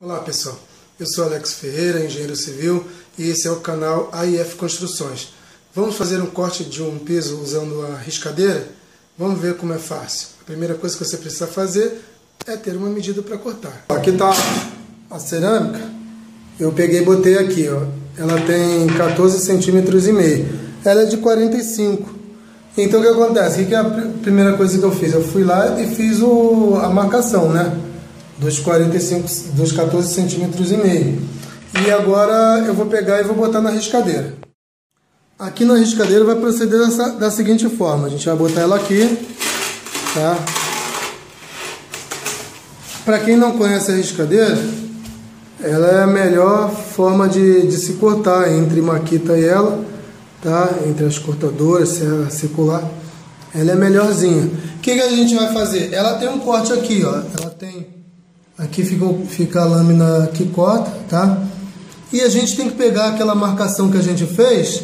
Olá pessoal, eu sou Alex Ferreira, engenheiro civil e esse é o canal AIF Construções. Vamos fazer um corte de um piso usando a riscadeira? Vamos ver como é fácil. A primeira coisa que você precisa fazer é ter uma medida para cortar. Aqui está a cerâmica, eu peguei e botei aqui, ó. ela tem 14 centímetros e meio, ela é de 45. Então o que acontece? O que é a primeira coisa que eu fiz? Eu fui lá e fiz o, a marcação, né? Dos 45, dos 14 centímetros e meio. E agora eu vou pegar e vou botar na riscadeira. Aqui na riscadeira vai proceder dessa, da seguinte forma. A gente vai botar ela aqui, tá? Para quem não conhece a riscadeira, ela é a melhor forma de, de se cortar entre maquita e ela, tá? Entre as cortadoras, circular. Ela é melhorzinha. O que, que a gente vai fazer? Ela tem um corte aqui, ó. Ela tem Aqui fica, fica a lâmina que corta, tá? E a gente tem que pegar aquela marcação que a gente fez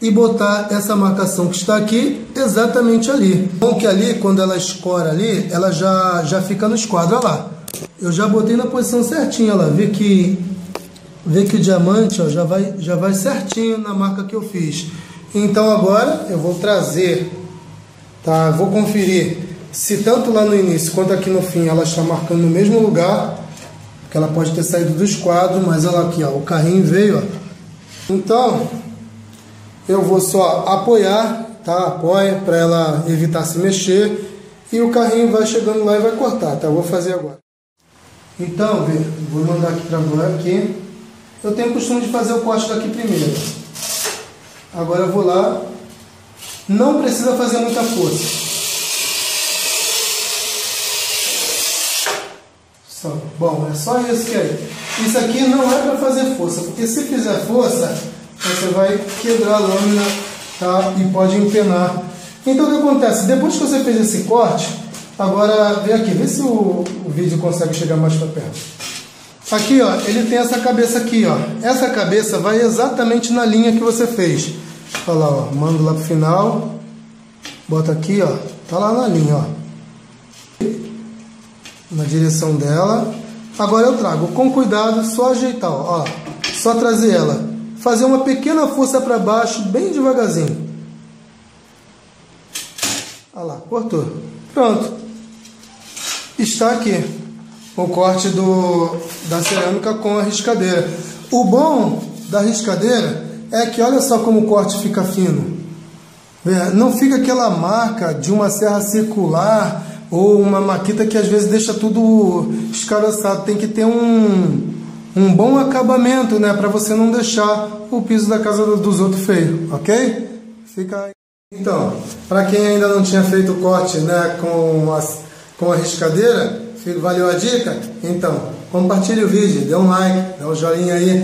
e botar essa marcação que está aqui exatamente ali. Bom que ali, quando ela escora ali, ela já, já fica no esquadro, olha lá. Eu já botei na posição certinha, olha lá. Vê que, vê que o diamante ó, já, vai, já vai certinho na marca que eu fiz. Então agora eu vou trazer, tá? Vou conferir se tanto lá no início quanto aqui no fim ela está marcando no mesmo lugar, que ela pode ter saído do esquadro, mas ela aqui, ó, o carrinho veio, ó. Então, eu vou só apoiar, tá? Apoia para ela evitar se mexer e o carrinho vai chegando lá e vai cortar, tá? Eu vou fazer agora. Então, vou mandar aqui para agora aqui. Eu tenho o costume de fazer o corte daqui primeiro. Agora eu vou lá. Não precisa fazer muita força. Só. Bom, é só isso que é. Isso aqui não é para fazer força, porque se fizer força, você vai quebrar a lâmina tá? e pode empenar. Então o que acontece? Depois que você fez esse corte, agora vem aqui, vê se o, o vídeo consegue chegar mais para perto. Aqui, ó, ele tem essa cabeça aqui, ó. Essa cabeça vai exatamente na linha que você fez. Olha lá, ó, mando lá pro final. Bota aqui, ó. Tá lá na linha, ó na direção dela. Agora eu trago com cuidado, só ajeitar, ó, só trazer ela, fazer uma pequena força para baixo, bem devagarzinho. Olha lá, cortou. Pronto. Está aqui o corte do, da cerâmica com a riscadeira. O bom da riscadeira é que olha só como o corte fica fino. Não fica aquela marca de uma serra circular ou uma maquita que às vezes deixa tudo escaraçado. Tem que ter um, um bom acabamento, né? Para você não deixar o piso da casa dos outros feio, ok? Fica aí. Então, para quem ainda não tinha feito o corte né, com, a, com a riscadeira, valeu a dica? Então, compartilhe o vídeo, dê um like, dê um joinha aí.